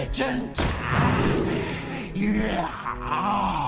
越真诚越好。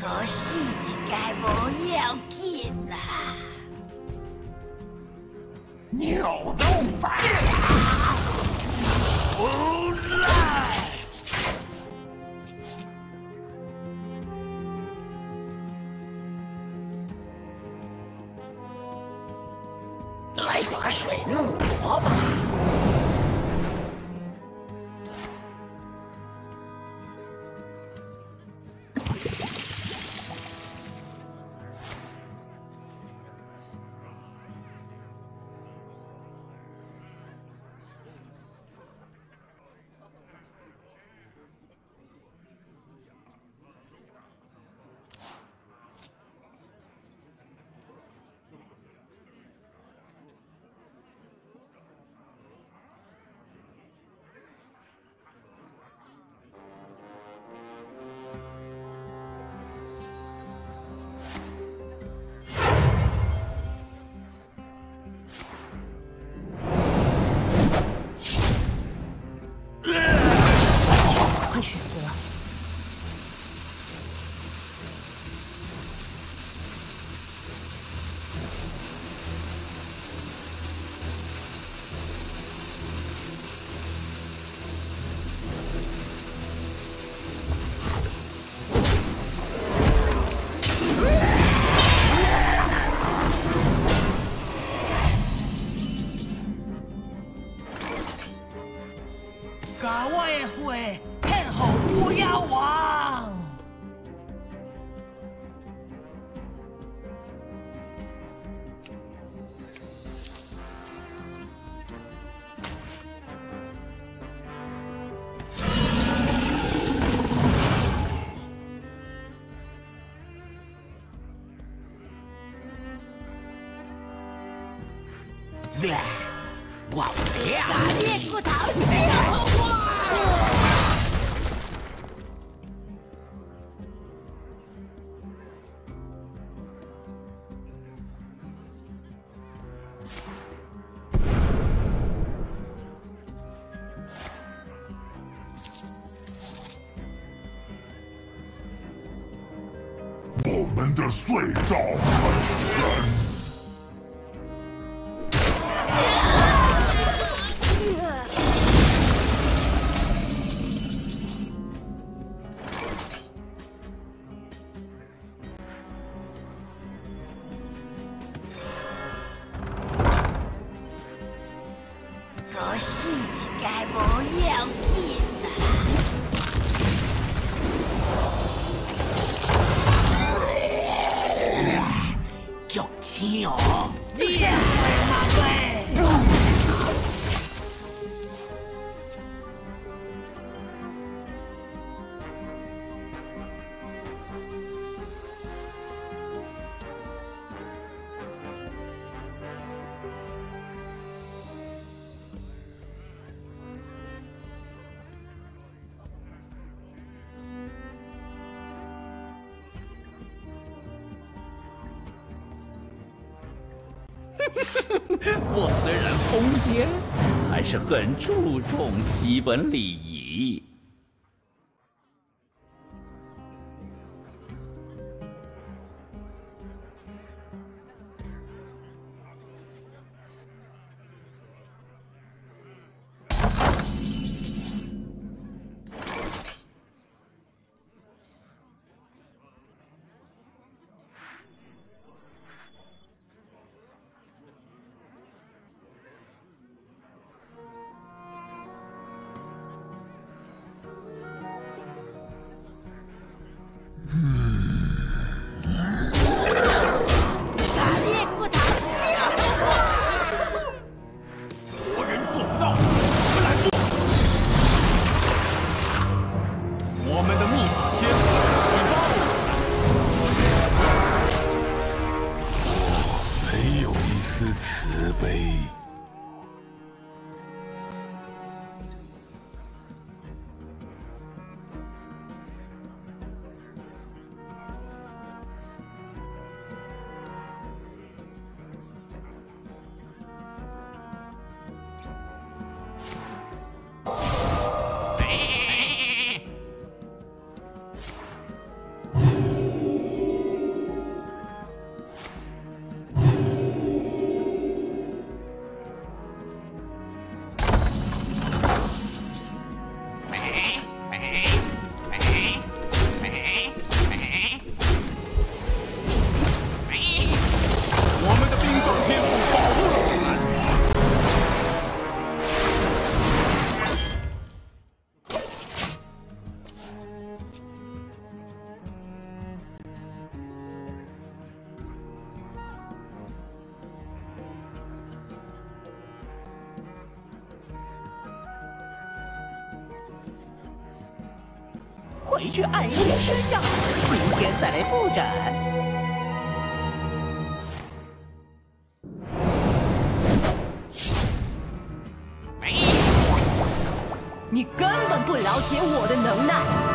多死一届无要紧啦。扭动吧！啊淘请不要样。很注重基本礼仪。回去按时吃药，明天再来复诊。你根本不了解我的能耐。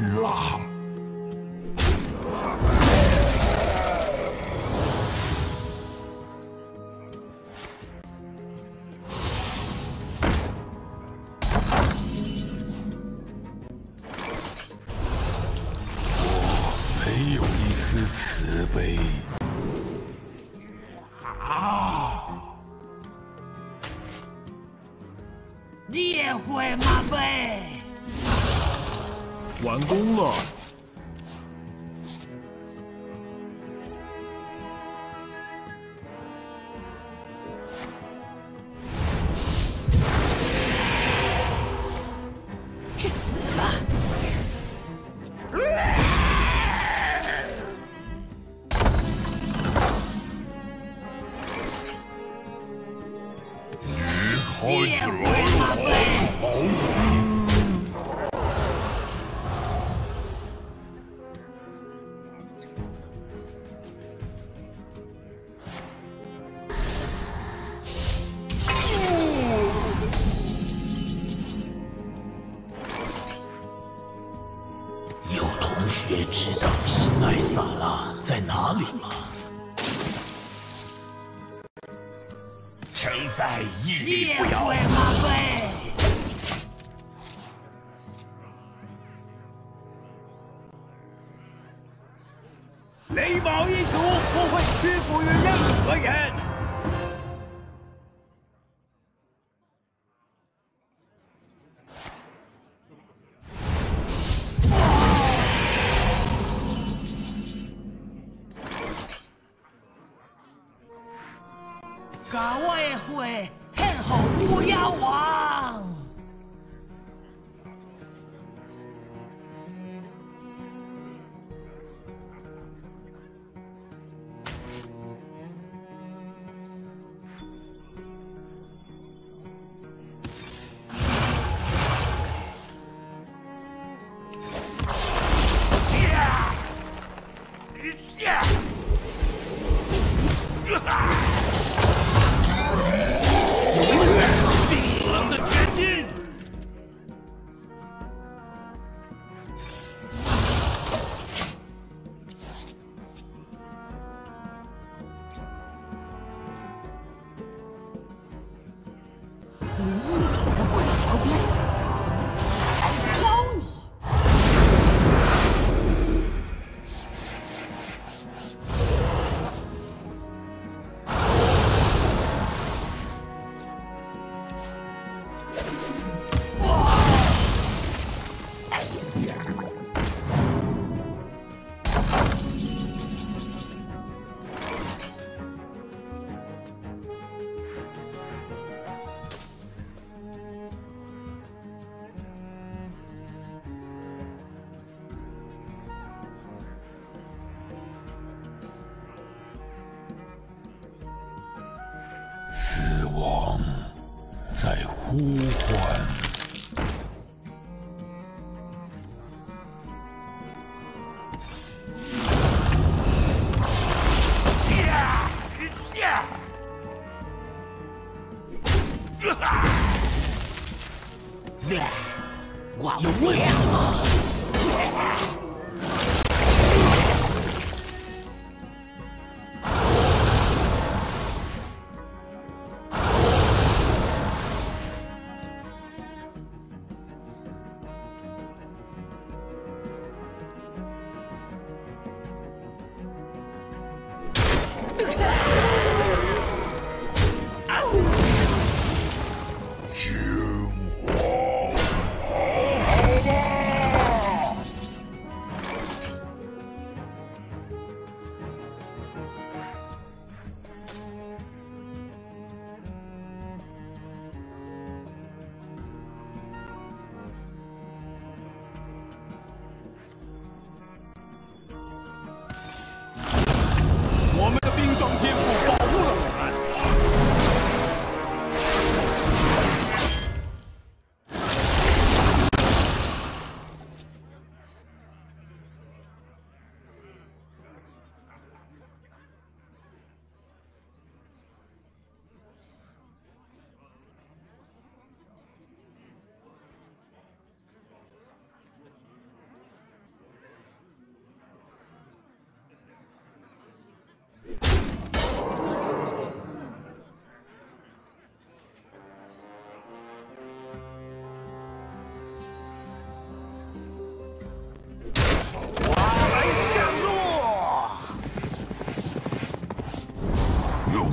辣雷宝一族不会屈服于任何人。呼唤。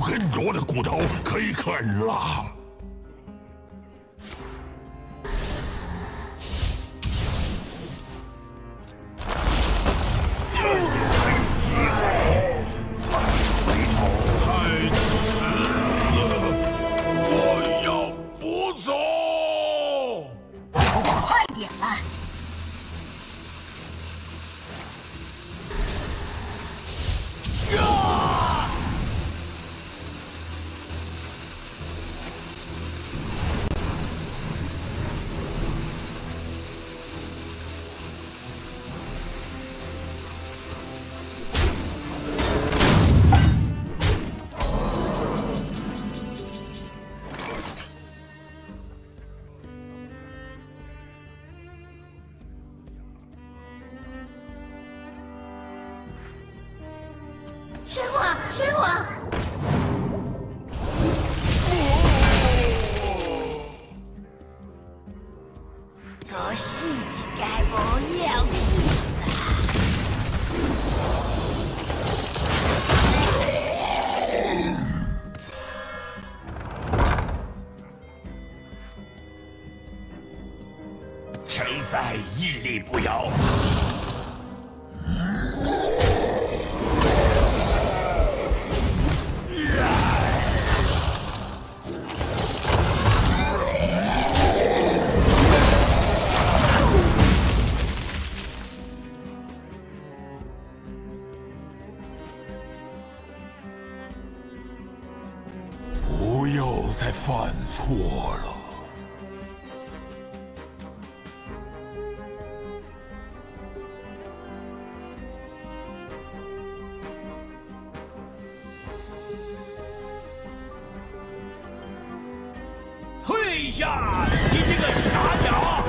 很多的骨头可以啃了。不要。陛下你这个傻鸟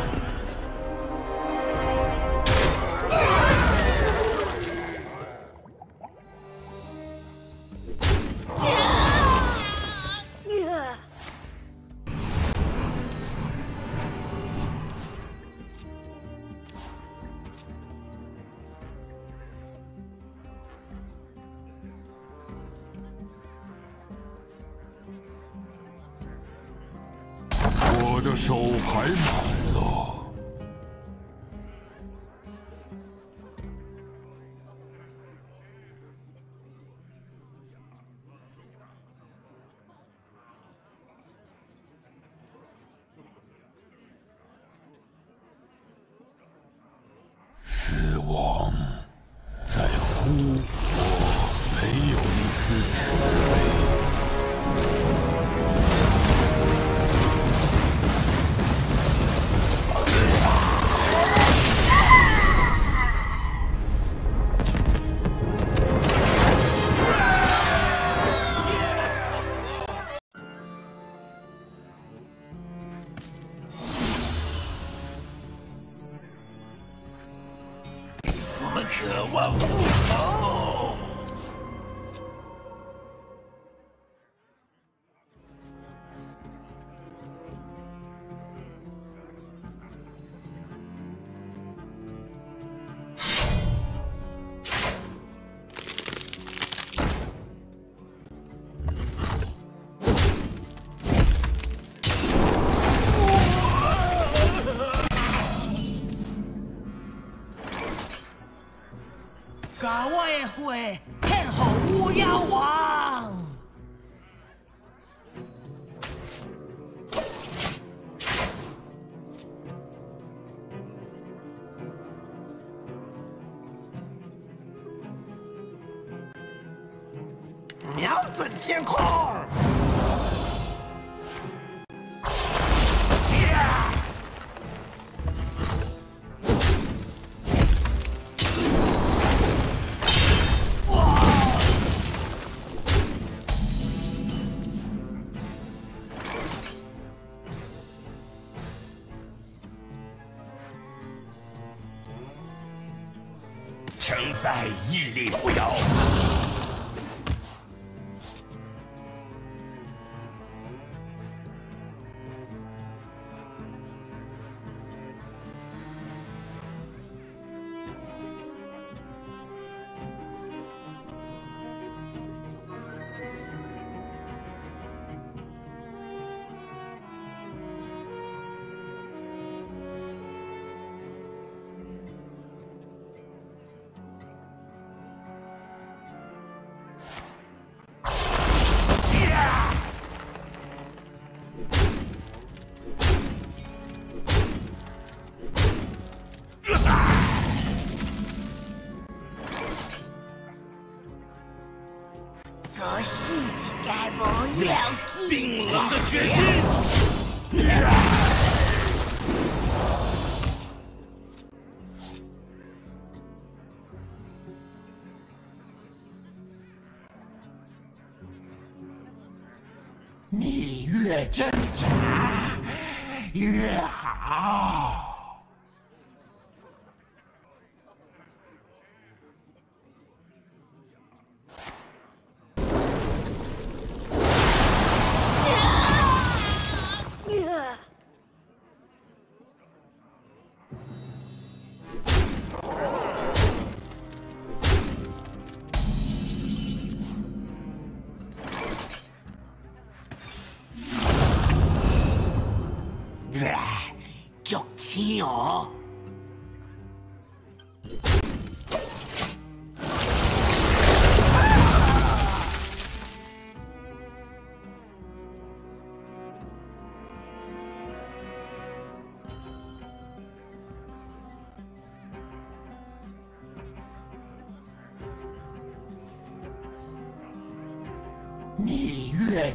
成灾屹立不摇。挣扎越好。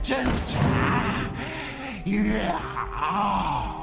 侦查越好。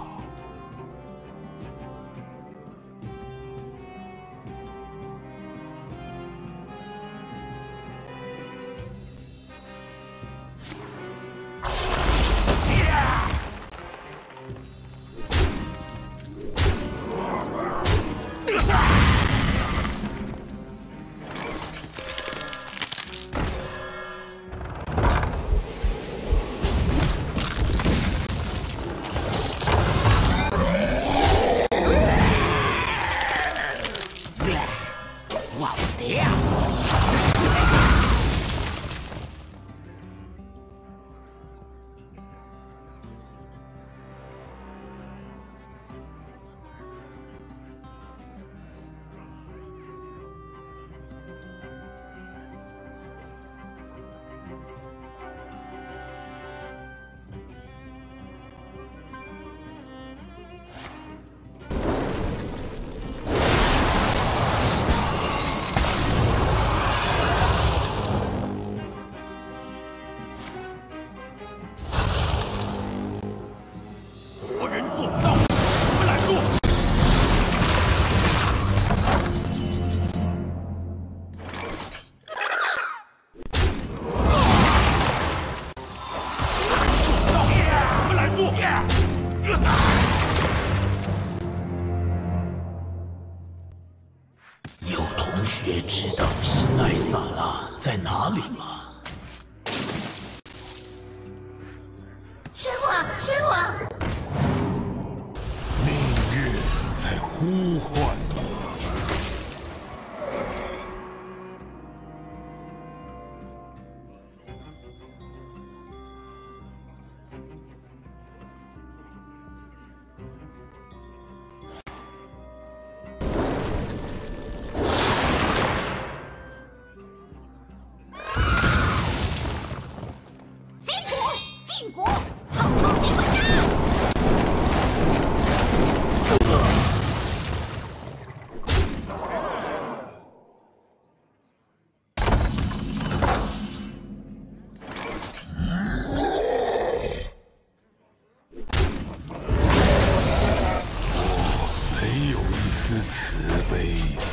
同学知道新艾萨拉在哪里吗？me.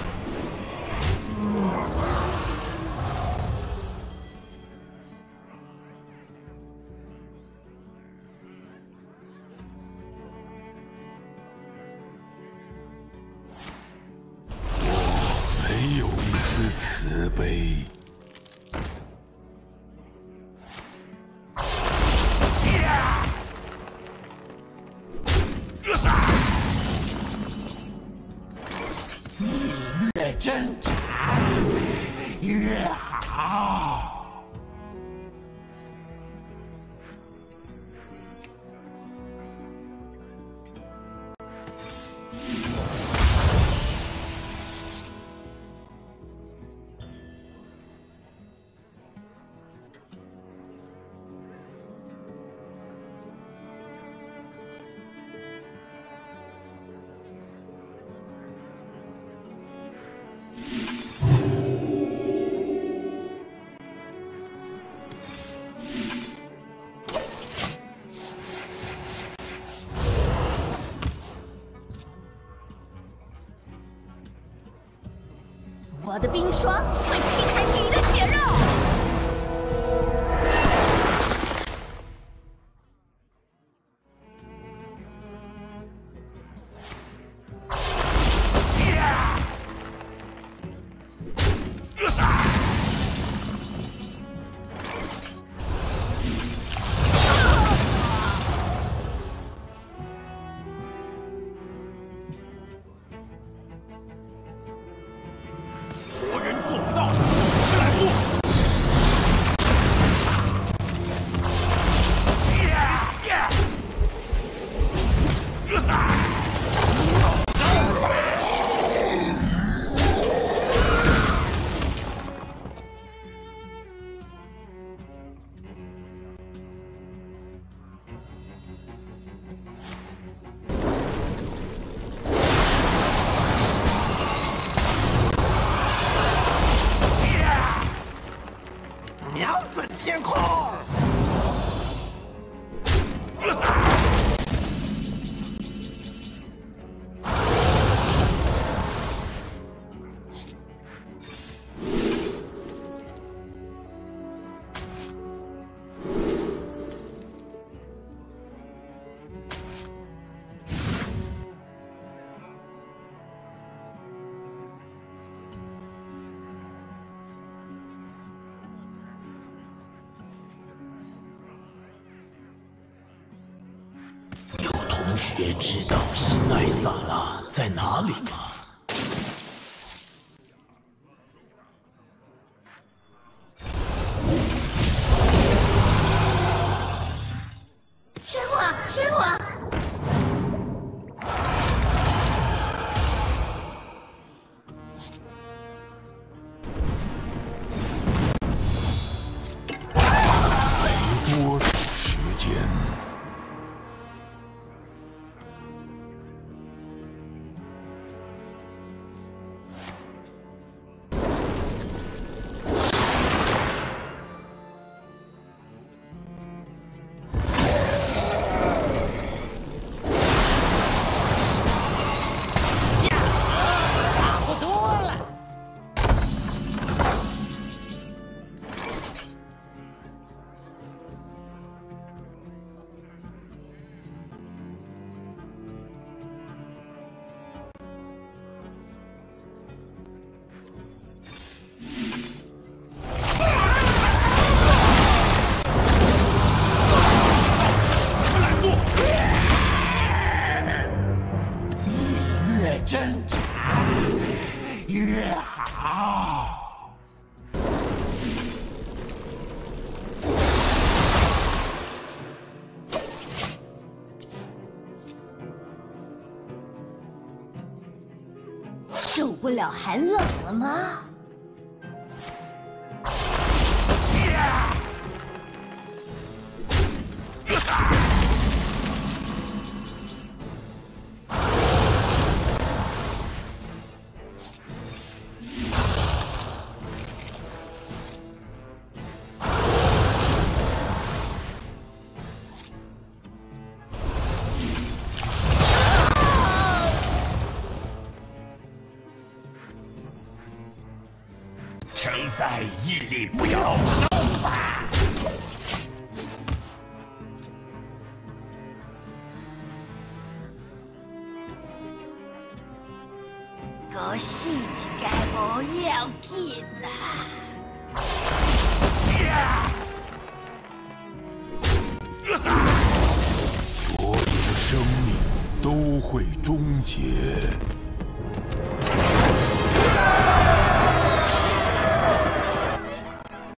我的冰霜会替谁知道新埃萨拉在哪里吗？了寒冷了吗？